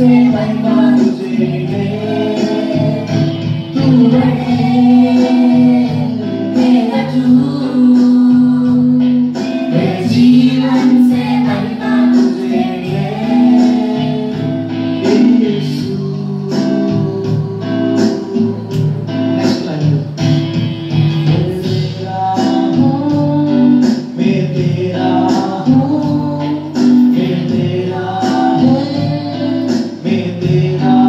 sẽ bay mang ending